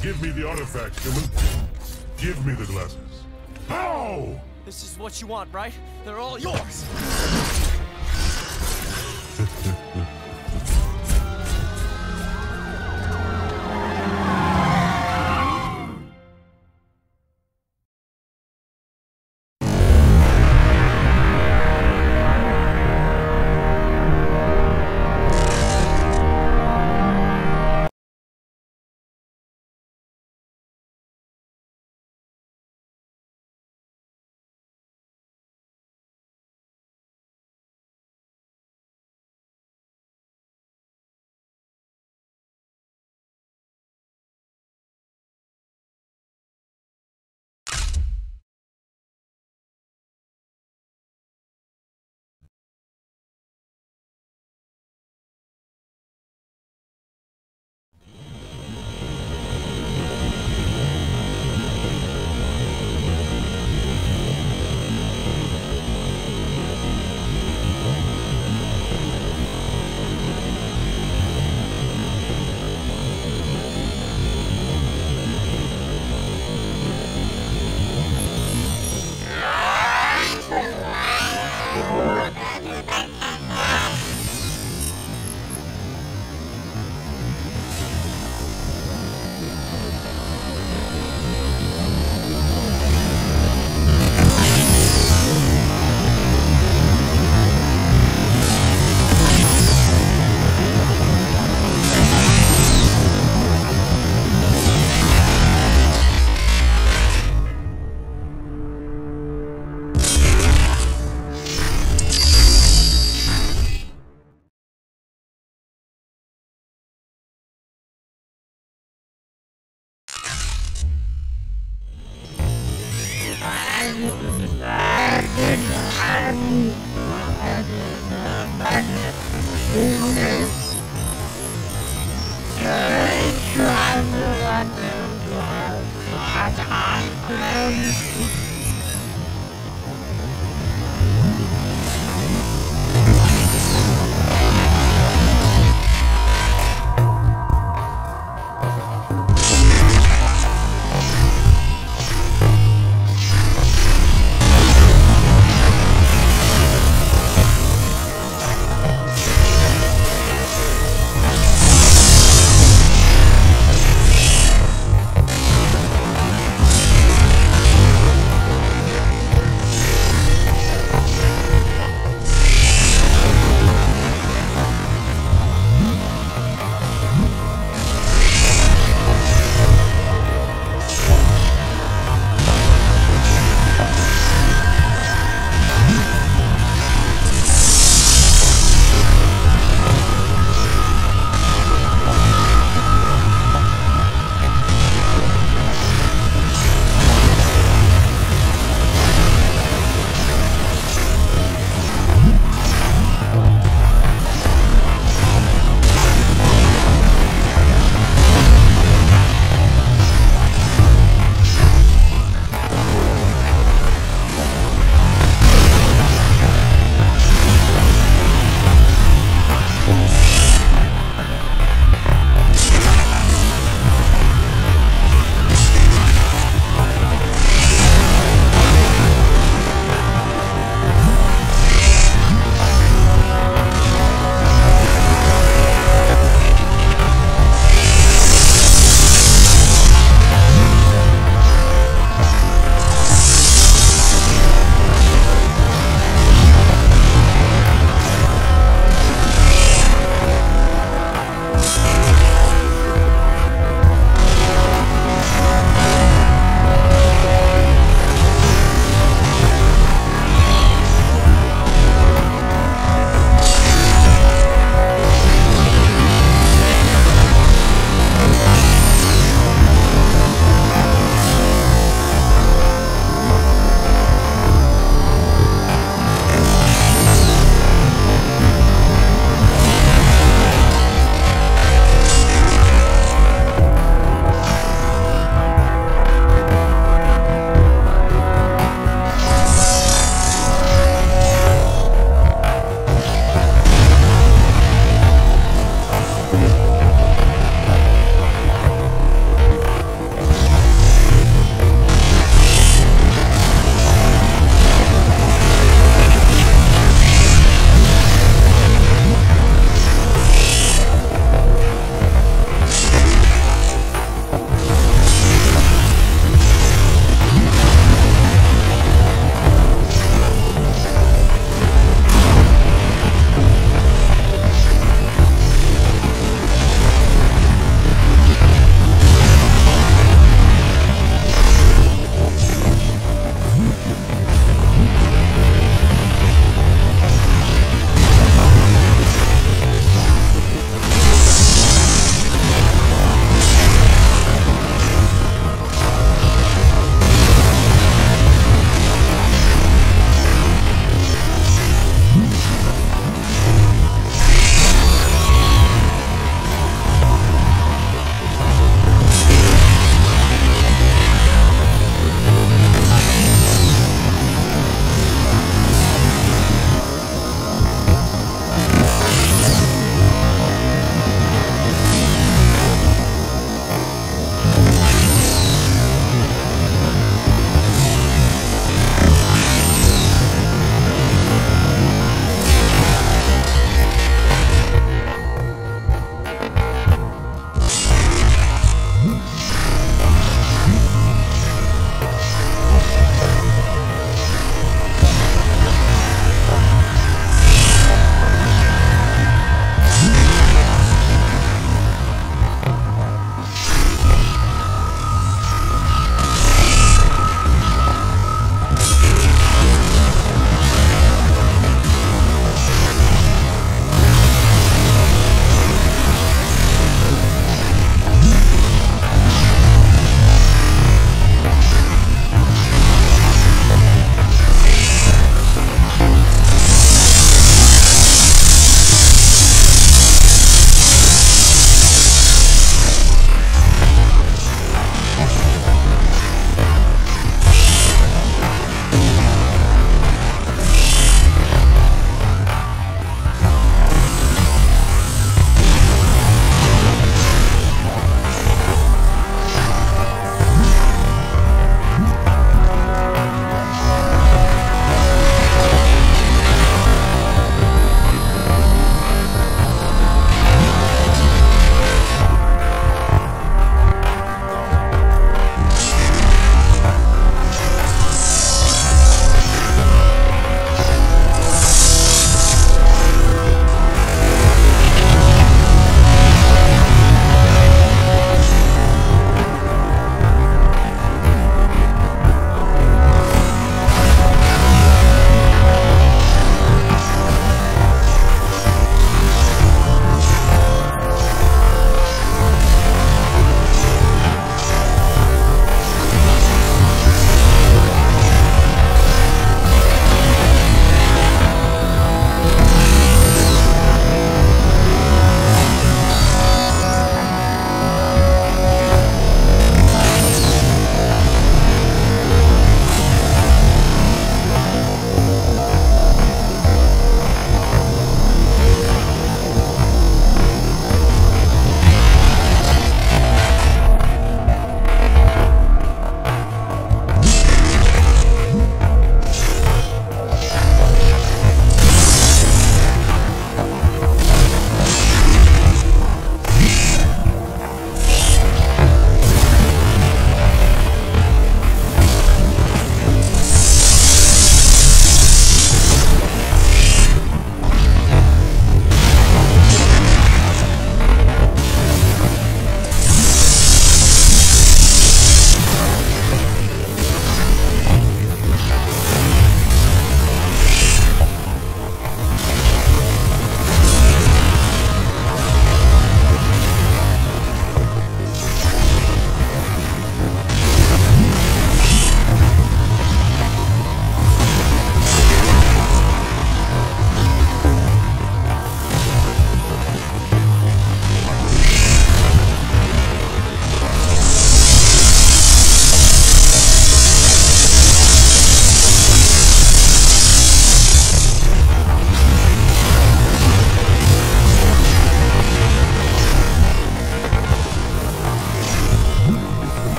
Give me the artifact, human. Give me the glasses. Now! This is what you want, right? They're all yours!